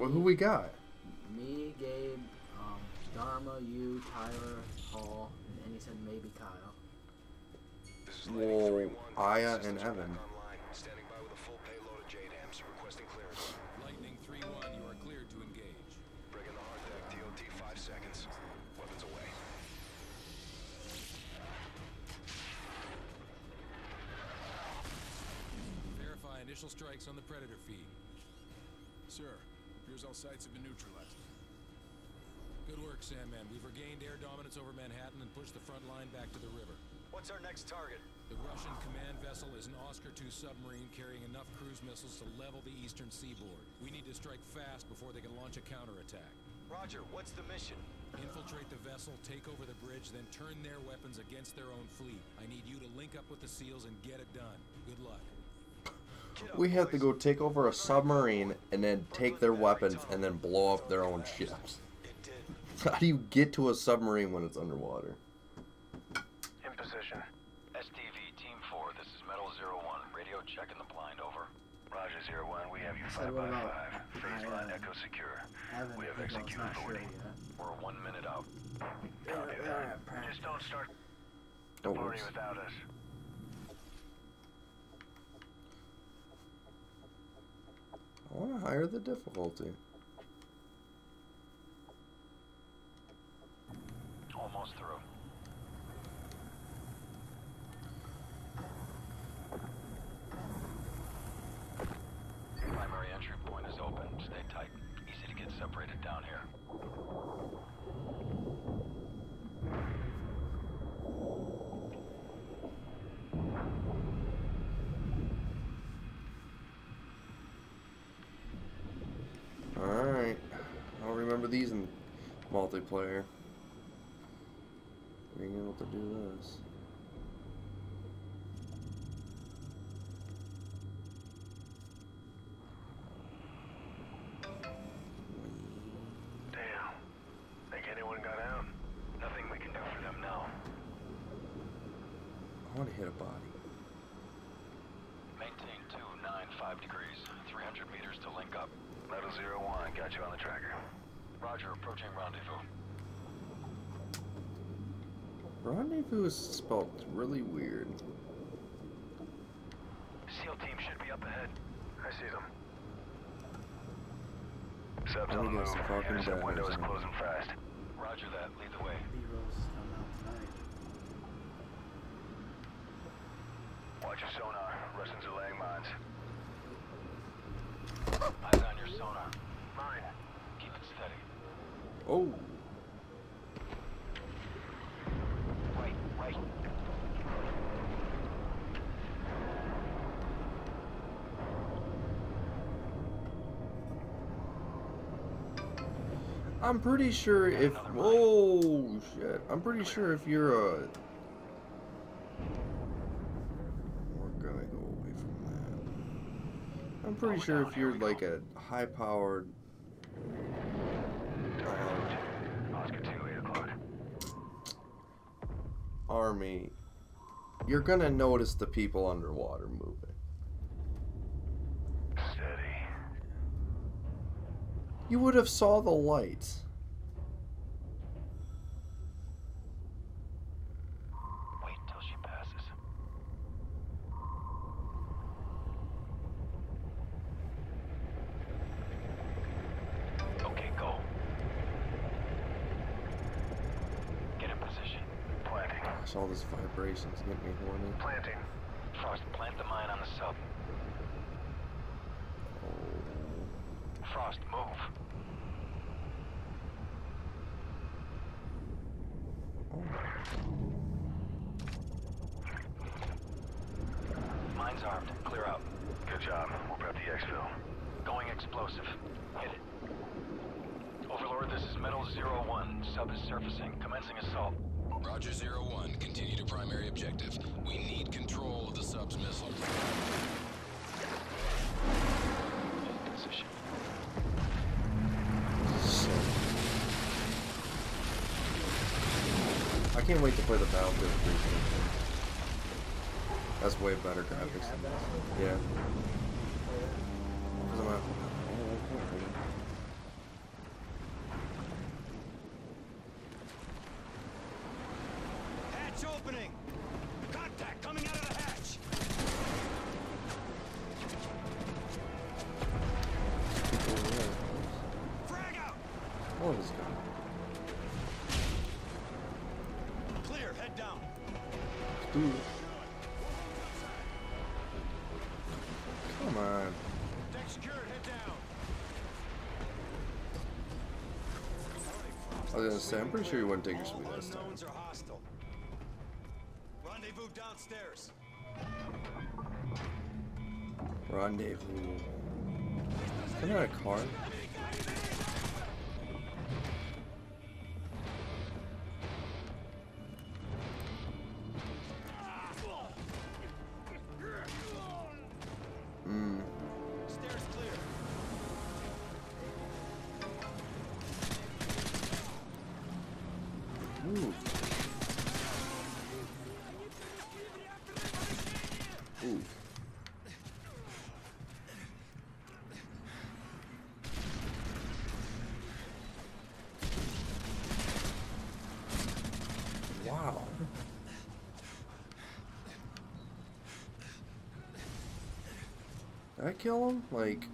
Well, who we got? Me, Gabe, um, Dharma, you, Tyler, Paul, and he said maybe Kyle. This is Whoa, 3-1. Aya Systems and Evan. online. Standing by with a full payload of JDAMs. Requesting clearance. Lightning 3-1, you are cleared to engage. Bringing the hard deck. DOT 5 seconds. Weapons away. Verify initial strikes on the Predator feed. Sir, appears all sites have been neutralized. Good work, Sandman. We've regained air dominance over Manhattan and pushed the front line back to the river. What's our next target? The Russian command vessel is an Oscar II submarine carrying enough cruise missiles to level the eastern seaboard. We need to strike fast before they can launch a counterattack. Roger, what's the mission? Infiltrate the vessel, take over the bridge, then turn their weapons against their own fleet. I need you to link up with the SEALs and get it done. Good luck. Get up, We have to go take over a submarine and then take their weapons and then blow up their own ships. How do you get to a submarine when it's underwater? In position. SDV Team 4, this is Metal Zero One. Radio checking the blind, over. Roger, Zero One, we have you Said 5 by 5. Phase I, line uh, Echo secure. We have I think executed not sure forwarding. yet. We're one minute out. They're, Copy that. Just don't start the party without us. I want to higher the difficulty. Almost through. Primary entry point is open. Stay tight. Easy to get separated down here. Alright. I'll remember these in multiplayer. Being able to do this. Damn. Think anyone got out? Nothing we can do for them now. I want to hit a body. Maintain 295 degrees. 300 meters to link up. Metal Zero One, got you on the tracker. Roger, approaching rendezvous. Rendezvous is spelled really weird. SEAL team should be up ahead. I see them. Subs I'm on the move. get Intercept window is closing fast. Roger that. Lead the way. B-rolls coming out tonight. Watch your sonar. Russians are laying mines. Eyes on your sonar. Mine. Oh! I'm pretty sure if. Oh, shit. I'm pretty sure if you're a. We're gonna go away from that. I'm pretty sure if you're like a high powered. Army, you're gonna notice the people underwater moving. Steady. You would have saw the lights. Wait till she passes. Okay, go. Get in position. Planting. Gosh, all this vibrations get me horny. Planting. Frost, plant the mine on the sub. Frost, move. Mine's armed. Clear out. Good job. We'll prep the exfil. Going explosive. Hit it. Overlord, this is Metal Zero One. Sub is surfacing. Commencing assault. Roger Zero One, continue to primary objective. We need control of the sub's missile. Position. I can't wait to play the Battlefield 3. That's way better graphics than this. Yeah. 'Cause I'm not- opening! Contact coming out of the hatch! Frag out! Oh, this guy. Clear, head down. Dude. Come on. Deck secured, head down. I was gonna say, I'm pretty sure you wouldn't take your sweet ass time. Rendezvous downstairs. Rendezvous. Isn't that a car? Did I kill him? Like,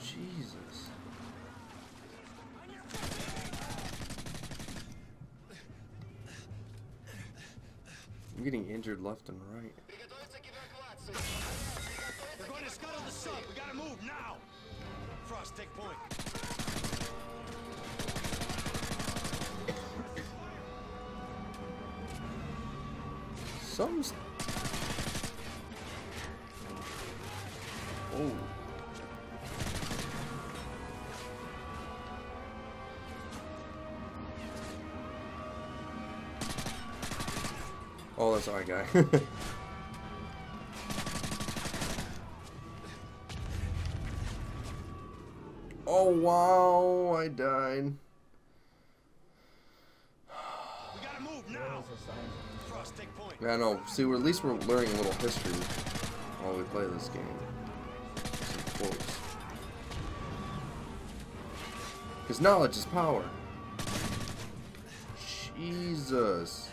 Jesus. I'm getting injured left and right. They're going to scuttle the sub. We gotta move now. Frost, take point. Something's. Oh. Oh, that's our guy. oh wow, I died. We gotta move now. There's a sign. Frost, take point. Yeah, no. See, we're, at least we're learning a little history while we play this game. Quotes. Because knowledge is power. Jesus.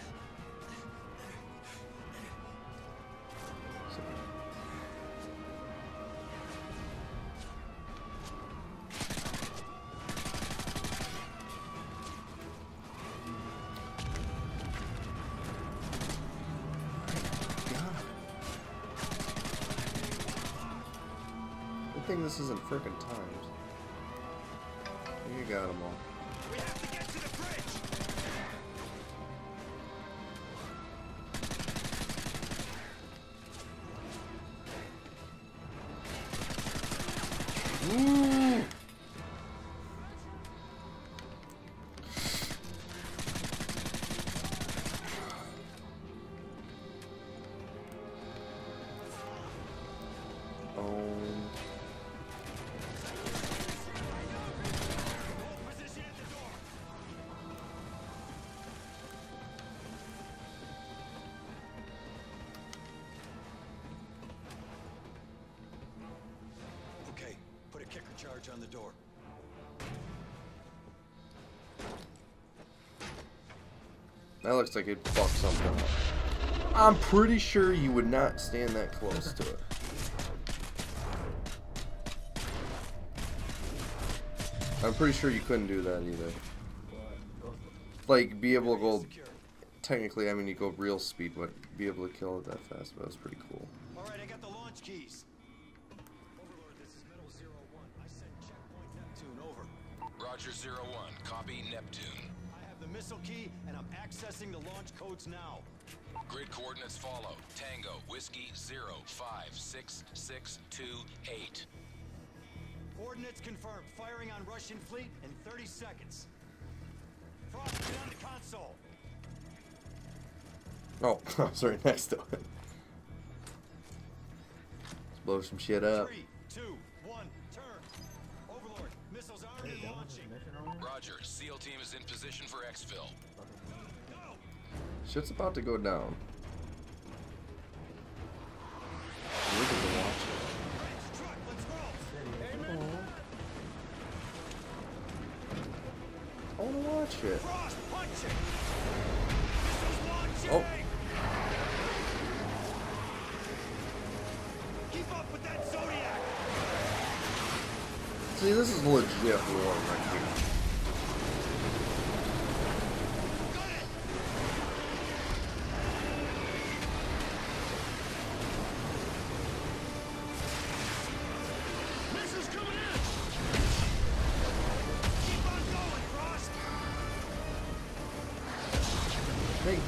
Thing this isn't frickin' timed. You got them all. Charge on the door. That looks like it fucked something up. I'm pretty sure you would not stand that close to it. I'm pretty sure you couldn't do that either. Like, be able to go, technically, I mean, you go real speed, but be able to kill it that fast, but that was pretty cool. All right, I got the launch keys. Roger, Zero One. Copy Neptune. I have the missile key, and I'm accessing the launch codes now. Grid coordinates follow. Tango, Whiskey, Zero, Five, Six, Six, Two, Eight. Coordinates confirmed. Firing on Russian fleet in 30 seconds. Frost, get on the console. Oh, I was right next to it. Let's blow some shit up. Three, two, Roger, SEAL team is in position for exfil. Shit's about to go down. The watch. Steady. I wanna watch it. It. Oh, Keep up with that Zodiac! see, this is legit war right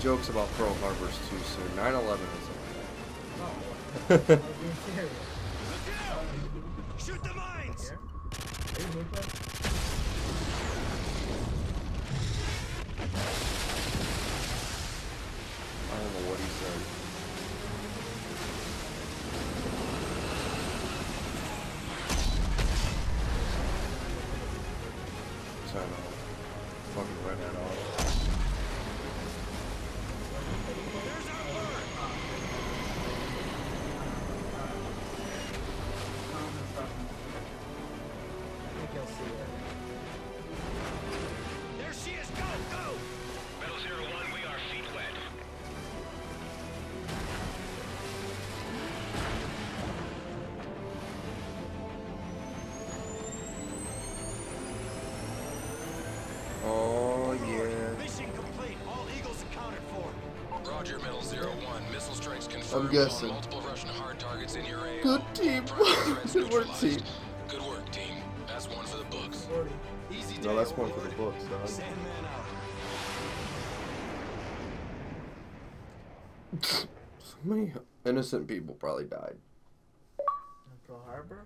jokes about Pearl Harbors too soon. 9/11 is No. okay. Are you being serious? Look out! Shoot the mines! You'll see it. There she is! Go, go! Metal Zero One, we are feet wet. Oh yeah. Mission complete. All Eagles accounted for. Roger, Metal Zero One. Missile strikes confirmed guessing. multiple Russian hard targets in your AO. Good team. Good work, team. Good work, team. 40. Easy No, that's one for the books, dog. Sandman out. so many innocent people probably died. In Pearl Harbor?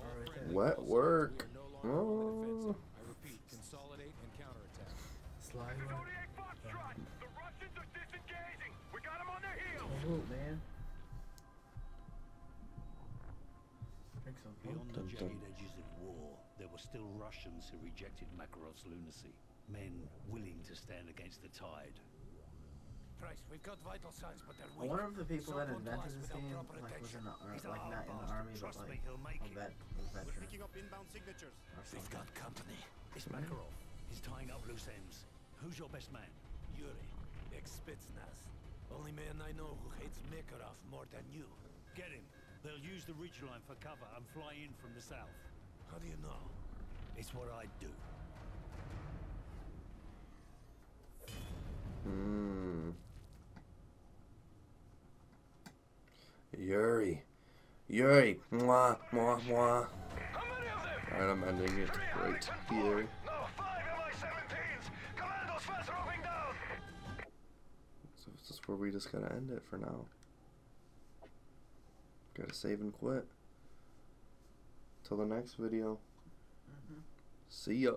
Or right there? Wet work. We are no longer on the Oh. defensive. I repeat, consolidate and counterattack. Slide one. The Russians are disengaging. We got them on their heels. Oh, man. Drink some there were still Russians who rejected Makarov's lunacy. Men willing to stand against the tide. Price, we've got vital signs, but they're I weak. wonder if the people that invented this game proper like was in the ar- like not in the bastard. army but Trust me, like he'll make a it. vet a veteran up inbound signatures. We've got company. It's Makarov. He's tying up loose ends. Who's your best man? Yuri, ex-Spetsnaz. Only man I know who hates Makarov more than you. Get him. They'll use the ridgeline for cover and fly in from the south. How do you know? It's what I do. Hmm. Yuri. Yuri. Mwah, mwah, mwah. Alright, I'm ending it right here. No, five MI-17s. Commandos fast roving down. So this is where we just gotta end it for now. Gotta save and quit. Till the next video. Mm-hmm. See ya.